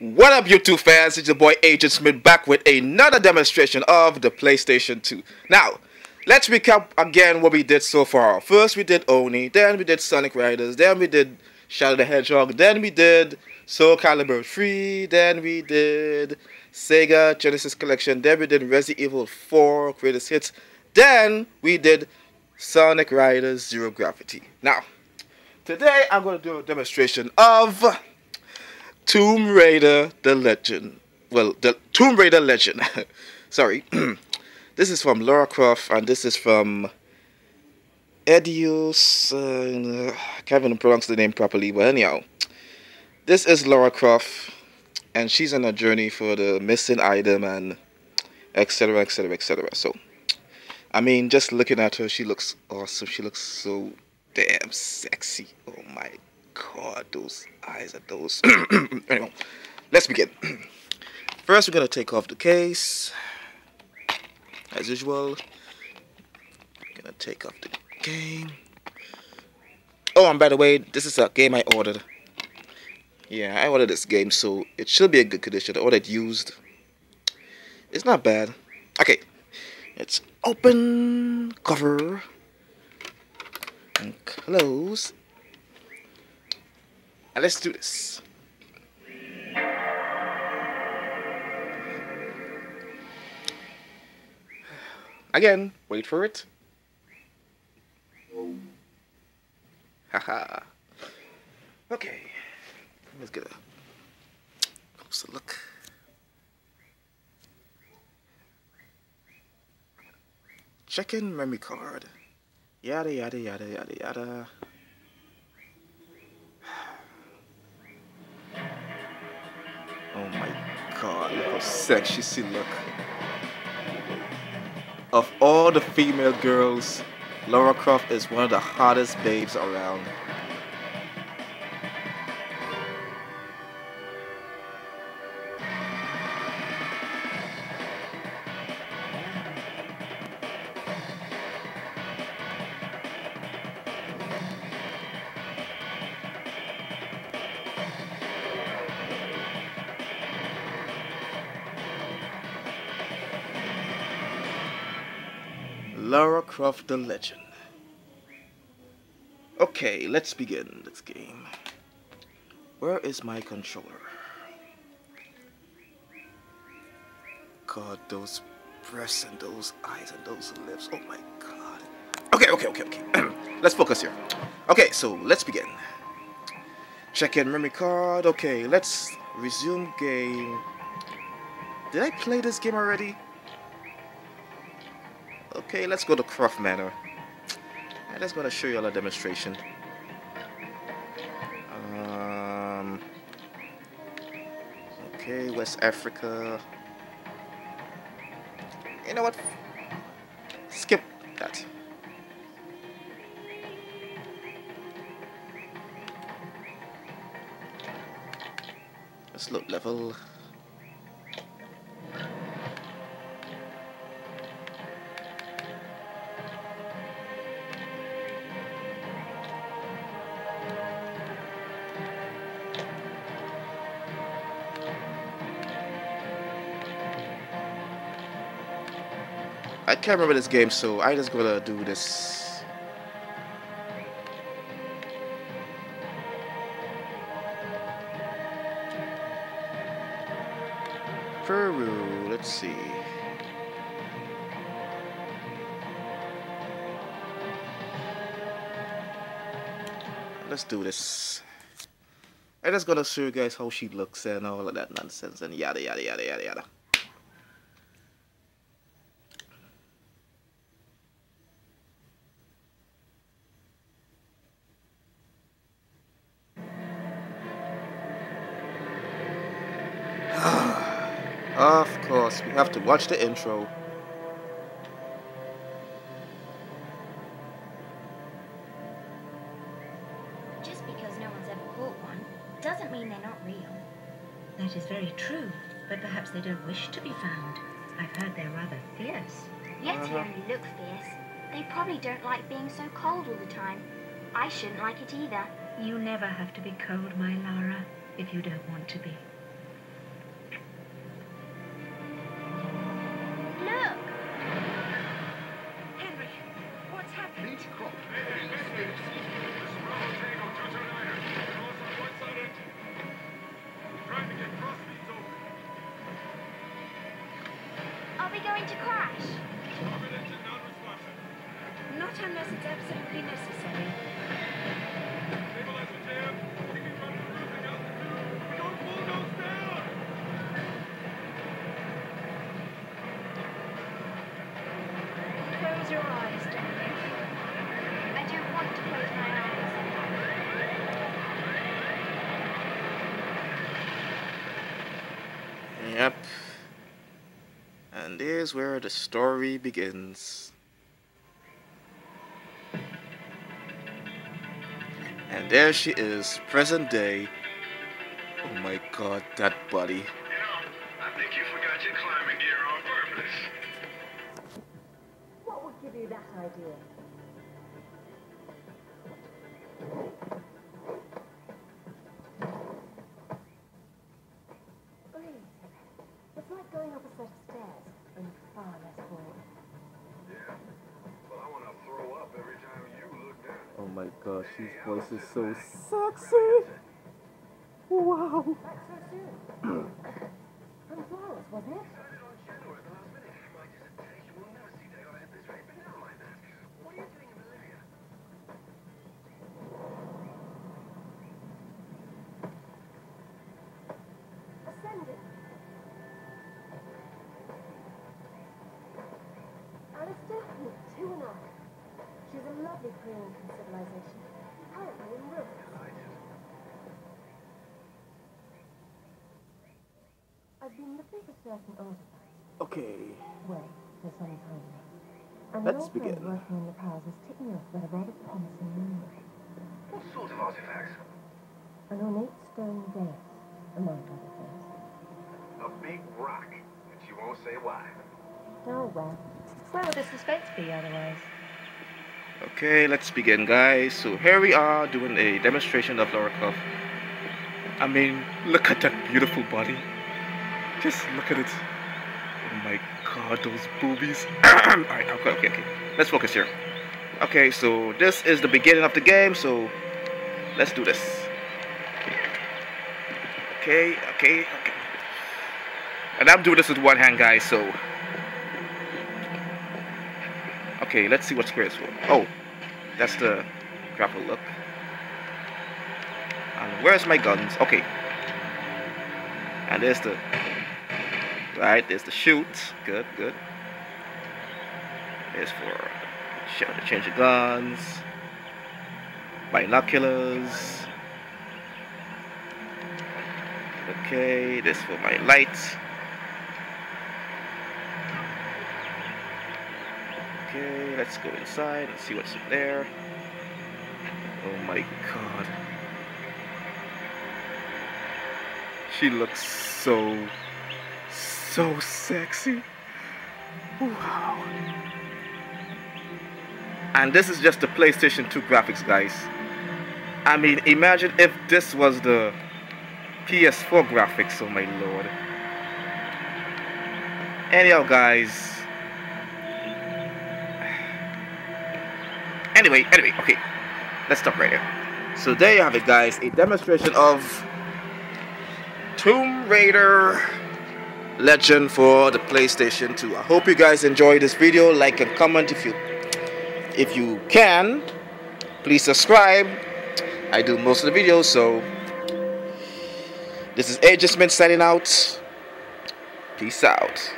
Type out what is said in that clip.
What up, YouTube fans? It's your boy Agent Smith back with another demonstration of the PlayStation 2. Now, let's recap again what we did so far. First, we did Oni, then we did Sonic Riders, then we did Shadow the Hedgehog, then we did Soul Calibur 3, then we did Sega Genesis Collection, then we did Resident Evil 4 Greatest Hits, then we did Sonic Riders Zero Gravity. Now, today I'm going to do a demonstration of Tomb Raider the Legend. Well, the Tomb Raider Legend. Sorry. this is from Lara Croft and this is from Edios. Uh, I can't even pronounce the name properly, but anyhow. This is Lara Croft and she's on a journey for the missing item and etc etc etc. So, I mean, just looking at her, she looks awesome. She looks so damn sexy. Oh my god, those eyes are those. anyway, let's begin. First, we're gonna take off the case, as usual. Gonna take off the game. Oh, and by the way, this is a game I ordered. Yeah, I ordered this game, so it should be a good condition. I ordered used. It's not bad. Okay, it's open cover and close and let's do this. Again, wait for it. Haha. okay. Let's get a closer look. Check in memory card. Yada yada yada yada yada. Oh my god, look how sexy she look. Of all the female girls, Lara Croft is one of the hottest babes around. Lara Croft the Legend. Okay, let's begin this game. Where is my controller? God, those breasts and those eyes and those lips. Oh my god. Okay, okay, okay, okay. let's focus here. Okay, so let's begin. Check in memory card. Okay, let's resume game. Did I play this game already? Okay, let's go to Croft Manor. And let's go to show you all a demonstration. Um, okay, West Africa. You know what? Skip that. Let's load level. I can't remember this game, so I just gonna do this. Peru, let's see. Let's do this. I'm just gonna show you guys how she looks and all of that nonsense and yada yada yada yada yada. Of we have to watch the intro. Just because no one's ever bought one doesn't mean they're not real. That is very true, but perhaps they don't wish to be found. I've heard they're rather fierce. Yet Uh-huh. they only look fierce. They probably don't like being so cold all the time. I shouldn't like it either. You never have to be cold, my Lara, if you don't want to be. Going to crash. Not unless it's absolutely necessary. Close your eyes, darling. I don't want to close my eyes. Yep. And there's where the story begins. And there she is, present day. Oh my god, that body. You know, I think you forgot your climbing gear on purpose. What would give you that idea? My gosh, his voice is so sexy. Wow. Soon. From Florence, was it? Ascendant. Alister, two and up. She's a lovely pre-Incan civilization. Apparently in ruins. I've been looking for certain artifacts. Okay. Way for some time now. And Let's an old friend begin. working in the powers has tipped me off with a rather promising memory. What sort of artifacts? An ornate stone dais, among other things. A big rock, but you won't say why. Oh well. Where would the suspense be otherwise? Okay, let's begin, guys. So here we are doing a demonstration of Laura Croft. I mean, look at that beautiful body. Just look at it. Oh my god, those boobies. Alright, okay, okay, okay. Let's focus here. Okay, so this is the beginning of the game, so let's do this. Okay, okay, okay. And I'm doing this with one hand, guys, so Okay, let's see what square is for. Oh, that's the grapple look. And where's my guns? Okay. And there's the right. There's the shoot. Good, good. There's for uh, show to change the guns. Binoculars. Okay, this for my lights. Okay, let's go inside and see what's in there. Oh my god. She looks so, so sexy. Wow. And this is just the PlayStation 2 graphics, guys. I mean, imagine if this was the PS4 graphics, oh my lord. Anyhow, guys. Anyway, anyway, okay. Let's stop right here. So there you have it, guys. A demonstration of Tomb Raider Legend for the PlayStation 2. I hope you guys enjoyed this video. Like and comment if you if you can. Please subscribe. I do most of the videos, so this is Smith signing out. Peace out.